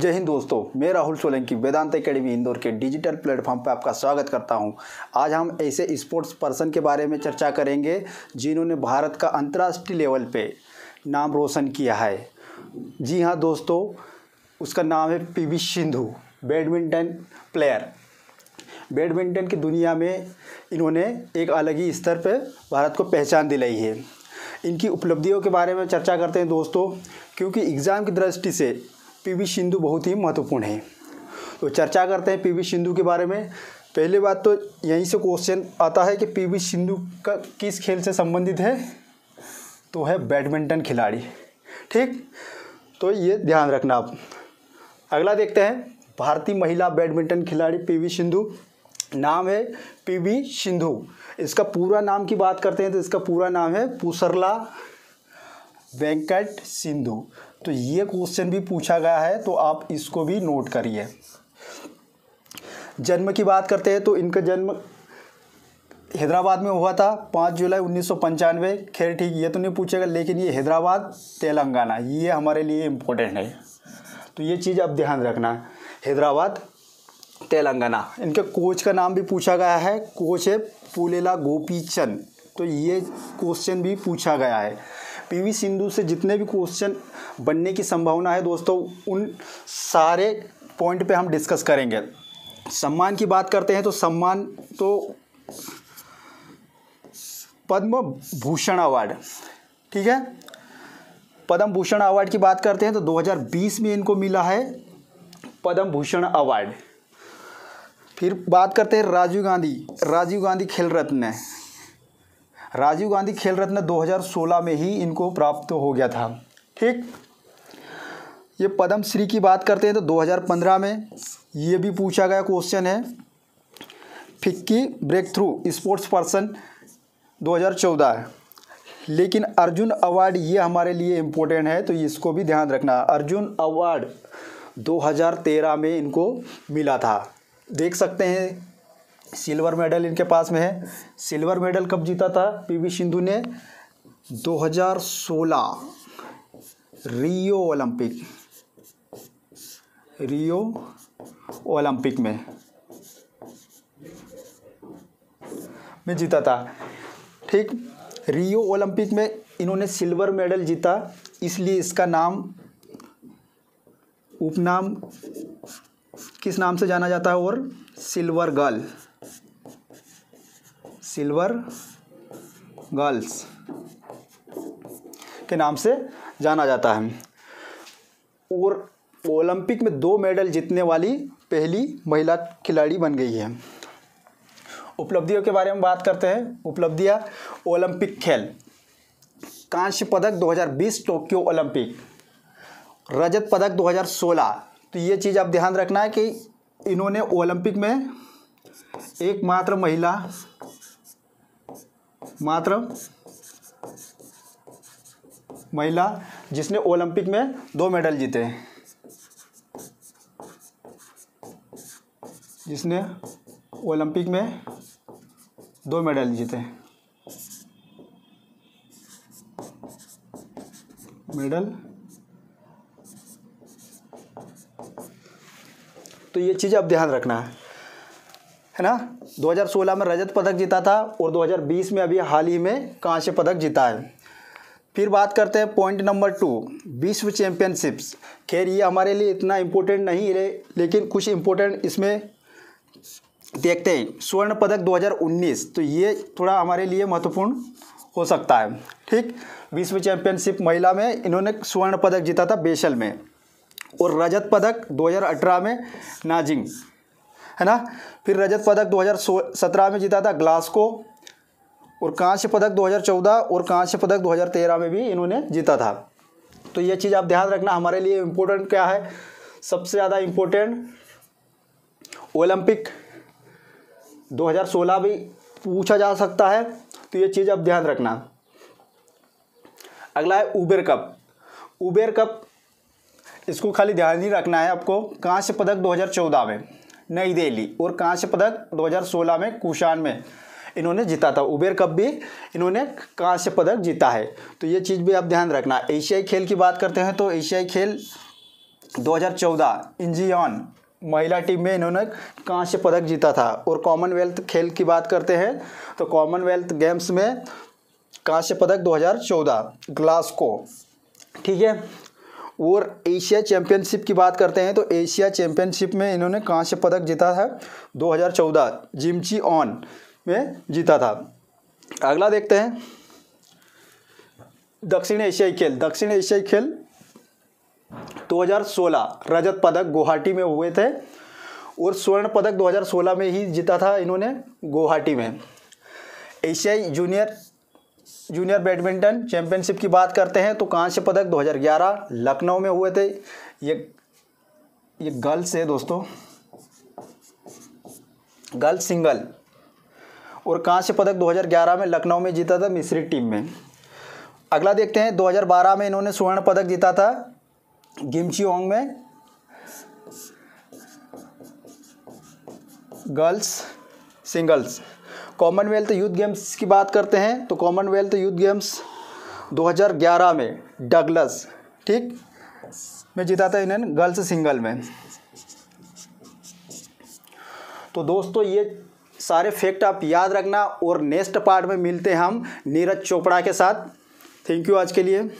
जय हिंद दोस्तों, मैं राहुल सोलंकी, वेदांत एकेडमी, इंदौर के डिजिटल प्लेटफॉर्म पर आपका स्वागत करता हूँ। आज हम ऐसे स्पोर्ट्स पर्सन के बारे में चर्चा करेंगे, जिन्होंने भारत का अंतर्राष्ट्रीय लेवल पे नाम रोशन किया है। जी हाँ दोस्तों, उसका नाम है PV Sindhu, badminton player. Badminton की दुनिया में इन्होंने एक अलग ही स्तर पर भारत को पहचान दिलाई है। इनकी उपलब्धियों के बारे में चर्चा करते हैं दोस्तों, क्योंकि एग्ज़ाम की दृष्टि से पीवी सिंधु बहुत ही महत्वपूर्ण है। तो चर्चा करते हैं पीवी सिंधु के बारे में। पहली बात तो यहीं से क्वेश्चन आता है कि पीवी सिंधु का किस खेल से संबंधित है? तो है बैडमिंटन खिलाड़ी। ठीक? तो ये ध्यान रखना आप। अगला देखते हैं। भारतीय महिला बैडमिंटन खिलाड़ी पीवी सिंधु। नाम है पीवी सिंधु। इसका पूरा नाम की बात करते हैं तो इसका पूरा नाम है पुसरला वेंकट सिंधु। तो ये क्वेश्चन भी पूछा गया है तो आप इसको भी नोट करिए। जन्म की बात करते हैं तो इनका जन्म हैदराबाद में हुआ था, पाँच जुलाई उन्नीस सौ पंचानवे। खैर ठीक, ये तो नहीं पूछेगा, लेकिन ये हैदराबाद, तेलंगाना, ये हमारे लिए इम्पोर्टेंट है। तो ये चीज़ अब ध्यान रखना, हैदराबाद, तेलंगाना। इनके कोच का नाम भी पूछा गया है कोच है पुलेला गोपीचंद। तो ये क्वेश्चन भी पूछा गया है। पीवी सिंधु से जितने भी क्वेश्चन बनने की संभावना है दोस्तों, उन सारे पॉइंट पे हम डिस्कस करेंगे। सम्मान की बात करते हैं तो सम्मान तो पद्म भूषण अवार्ड ठीक है? पद्म भूषण अवार्ड की बात करते हैं तो 2020 में इनको मिला है पद्म भूषण अवार्ड फिर बात करते हैं राजीव गांधी राजीव गांधी खेल रत्न। राजीव गांधी खेल रत्न 2016 में ही इनको प्राप्त हो गया था। ठीक? ये पद्म श्री की बात करते हैं तो 2015 में ये भी पूछा गया क्वेश्चन है। FICCI breakthrough sports person 2014 लेकिन अर्जुन अवार्ड ये हमारे लिए इम्पोर्टेंट है तो इसको भी ध्यान रखना। अर्जुन अवार्ड 2013 में इनको मिला था। देख सकते हैं सिल्वर मेडल इनके पास में है। सिल्वर मेडल कब जीता था? पीवी सिंधु ने 2016 रियो ओलंपिक। रियो ओलंपिक में। में जीता था। ठीक, रियो ओलंपिक में इन्होंने सिल्वर मेडल जीता, इसलिए इसका नाम, उपनाम किस नाम से जाना जाता है और सिल्वर गर्ल? सिल्वर गर्ल्स के नाम से जाना जाता है। और ओलंपिक में दो मेडल जीतने वाली पहली महिला खिलाड़ी बन गई है। उपलब्धियों के बारे में बात करते हैं। उपलब्धियाँ, ओलंपिक खेल। कांस्य पदक 2020 टोक्यो ओलंपिक। रजत पदक 2016 तो ये चीज़ आप ध्यान रखना है कि इन्होंने ओलंपिक में एकमात्र महिला मात्र महिला जिसने ओलंपिक में दो मेडल जीते जिसने ओलंपिक में दो मेडल जीते मेडल। तो ये चीज़ अब ध्यान रखना है। है ना? 2016 में रजत पदक जीता था और 2020 में अभी हाल ही में कांस्य पदक जीता है। फिर बात करते हैं पॉइंट नंबर टू विश्व चैम्पियनशिप्स खैर, ये हमारे लिए इतना इम्पोर्टेंट नहीं है, लेकिन कुछ इम्पोर्टेंट इसमें देखते हैं। स्वर्ण पदक 2019 तो ये थोड़ा हमारे लिए महत्वपूर्ण हो सकता है। ठीक? विश्व चैम्पियनशिप महिला में इन्होंने स्वर्ण पदक जीता था बेशल में। और रजत पदक 2018 में नाजिंग है ना? फिर रजत पदक 2017 में जीता था ग्लास्को और कांस्य पदक 2014 और कांस्य पदक 2013 में भी इन्होंने जीता था। तो ये चीज़ आप ध्यान रखना, हमारे लिए इम्पोर्टेंट क्या है? सबसे ज़्यादा इम्पोर्टेंट ओलंपिक 2016 भी पूछा जा सकता है तो ये चीज़ आप ध्यान रखना। अगला है उबेर कप उबेर कप इसको खाली ध्यान ही रखना है आपको, कांस्य पदक 2014 में। नई दिल्ली और कांस्य पदक 2016 में कुशान में। इन्होंने जीता था। उबेर कप भी इन्होंने कांस्य पदक जीता है। तो ये चीज़ भी आप ध्यान रखना। एशियाई खेल की बात करते हैं तो एशियाई खेल 2014 इंजियन महिला टीम में इन्होंने कांस्य पदक जीता था। और कॉमनवेल्थ खेल की बात करते हैं तो कॉमनवेल्थ गेम्स में कांस्य पदक 2014 ग्लासको ठीक है? और एशिया चैम्पियनशिप की बात करते हैं तो एशिया चैम्पियनशिप में इन्होंने कांस्य पदक जीता था? 2014 जिमची ऑन में जीता था। अगला देखते हैं। दक्षिण एशियाई खेल, दक्षिण एशियाई खेल 2016 रजत पदक गुवाहाटी में हुए थे और स्वर्ण पदक 2016 में ही जीता था इन्होंने गुवाहाटी में। एशियाई जूनियर जूनियर बैडमिंटन चैंपियनशिप की बात करते हैं तो कांस्य पदक 2011 लखनऊ में हुए थे। ये ये गर्ल्स है दोस्तों। Girls single. और कांस्य पदक 2011 में लखनऊ में जीता था मिश्री टीम में। अगला देखते हैं 2012 में इन्होंने स्वर्ण पदक जीता था गिमची ओंग में। Girls singles. Commonwealth Youth Games की बात करते हैं तो कॉमनवेल्थ यूथ गेम्स 2011 में डगलस, ठीक? में जीता था इन्होंने गर्ल्स सिंगल में। तो दोस्तों, ये सारे फैक्ट आप याद रखना और नेक्स्ट पार्ट में मिलते हैं हम नीरज चोपड़ा के साथ। थैंक यू आज के लिए।